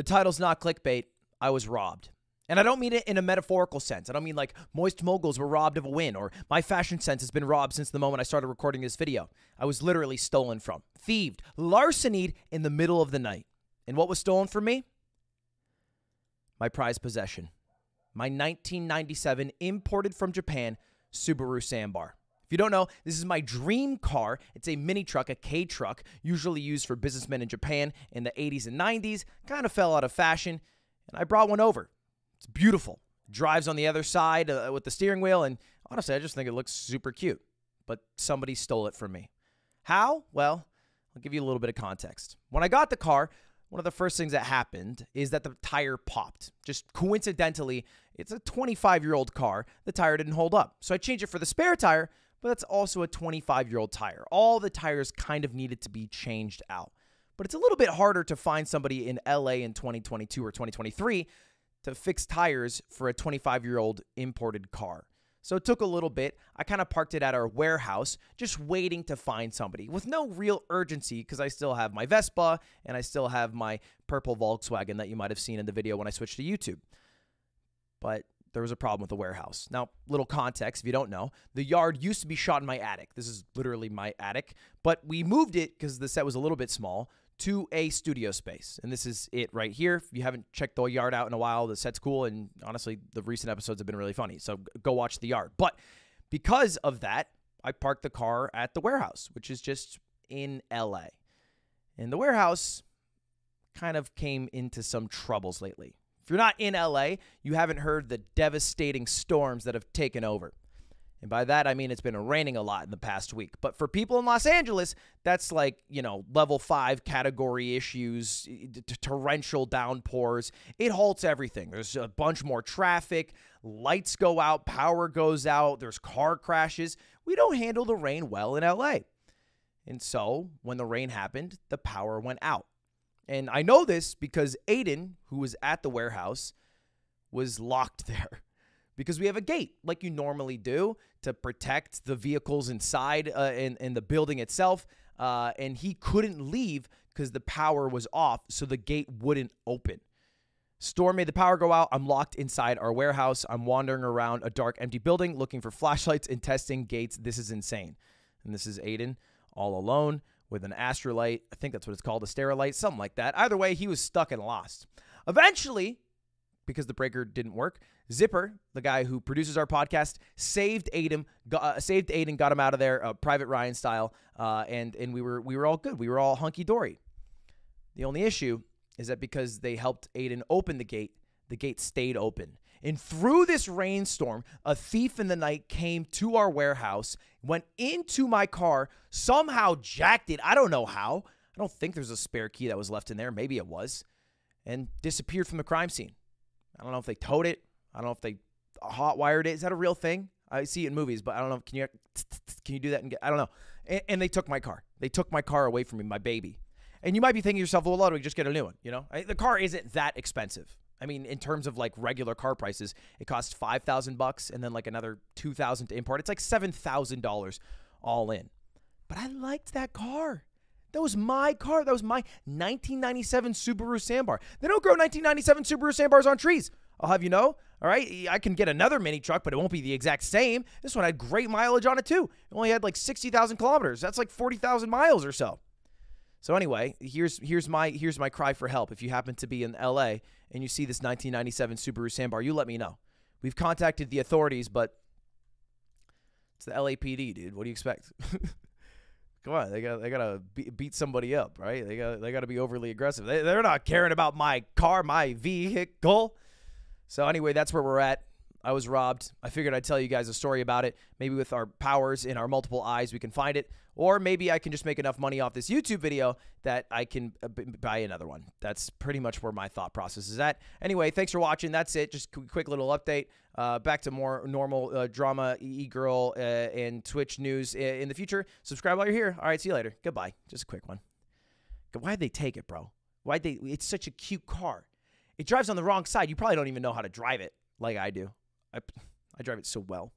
The title's not clickbait. I was robbed. And I don't mean it in a metaphorical sense. I don't mean like moist moguls were robbed of a win or my fashion sense has been robbed since the moment I started recording this video. I was literally stolen from, thieved, larcenied in the middle of the night. And what was stolen from me? My prized possession. My 1997 imported from Japan Subaru Sambar. If you don't know, this is my dream car. It's a mini truck, a K truck, usually used for businessmen in Japan in the 80s and 90s. Kind of fell out of fashion, and I brought one over. It's beautiful. Drives on the other side uh, with the steering wheel, and honestly, I just think it looks super cute. But somebody stole it from me. How? Well, I'll give you a little bit of context. When I got the car, one of the first things that happened is that the tire popped. Just coincidentally, it's a 25 year old car. The tire didn't hold up. So I changed it for the spare tire, but that's also a 25 year old tire. All the tires kind of needed to be changed out. But it's a little bit harder to find somebody in LA in 2022 or 2023 to fix tires for a 25 year old imported car. So it took a little bit. I kind of parked it at our warehouse, just waiting to find somebody with no real urgency because I still have my Vespa and I still have my purple Volkswagen that you might have seen in the video when I switched to YouTube. But there was a problem with the warehouse. Now, little context if you don't know, the yard used to be shot in my attic. This is literally my attic, but we moved it because the set was a little bit small to a studio space. And this is it right here. If you haven't checked the yard out in a while, the set's cool. And honestly, the recent episodes have been really funny. So go watch the yard. But because of that, I parked the car at the warehouse, which is just in LA. And the warehouse kind of came into some troubles lately. If you're not in LA, you haven't heard the devastating storms that have taken over. And by that, I mean it's been raining a lot in the past week. But for people in Los Angeles, that's like, you know, level five category issues, torrential downpours. It halts everything. There's a bunch more traffic, lights go out, power goes out, there's car crashes. We don't handle the rain well in LA. And so when the rain happened, the power went out. And I know this because Aiden, who was at the warehouse, was locked there because we have a gate like you normally do to protect the vehicles inside uh, in, in the building itself. Uh, and he couldn't leave because the power was off, so the gate wouldn't open. Storm made the power go out. I'm locked inside our warehouse. I'm wandering around a dark, empty building looking for flashlights and testing gates. This is insane. And this is Aiden all alone with an astrolight. I think that's what it's called, a sterilite, something like that. Either way, he was stuck and lost. Eventually, because the breaker didn't work, Zipper, the guy who produces our podcast, saved Aiden, got, uh, saved Aiden, got him out of there, uh, Private Ryan style, uh, and and we were we were all good. We were all hunky dory. The only issue is that because they helped Aiden open the gate, the gate stayed open. And through this rainstorm, a thief in the night came to our warehouse, went into my car, somehow jacked it. I don't know how. I don't think there's a spare key that was left in there. Maybe it was. And disappeared from the crime scene. I don't know if they towed it. I don't know if they hot wired it. Is that a real thing? I see it in movies, but I don't know. Can you can you do that? And get, I don't know. And, and, they took my car. They took my car away from me, my baby. And you might be thinking to yourself, well, why do we just get a new one? You know, I, the car isn't that expensive. I mean, in terms of like regular car prices, it costs five thousand bucks, and then like another two thousand to import. It's like seven thousand dollars all in. But I liked that car. That was my car. That was my 1997 Subaru Sambar. They don't grow 1997 Subaru Sambars on trees. I'll have you know. All right, I can get another mini truck, but it won't be the exact same. This one had great mileage on it too. It only had like 60,000 kilometers. That's like 40,000 miles or so. So anyway, here's here's my here's my cry for help. If you happen to be in LA and you see this 1997 Subaru Sambar, you let me know. We've contacted the authorities, but it's the LAPD, dude. What do you expect? Come on, they got they gotta beat somebody up, right? They got they gotta be overly aggressive. They, they're not caring about my car, my vehicle. So anyway, that's where we're at. I was robbed. I figured I'd tell you guys a story about it. Maybe with our powers in our multiple eyes, we can find it. Or maybe I can just make enough money off this YouTube video that I can uh, buy another one. That's pretty much where my thought process is at. Anyway, thanks for watching. That's it. Just quick little update. Uh, back to more normal uh, drama, e-girl, uh, and Twitch news in the future. Subscribe while you're here. All right, see you later. Goodbye. Just a quick one. Why'd they take it, bro? Why'd they? It's such a cute car. It drives on the wrong side. You probably don't even know how to drive it like I do. I, I drive it so well.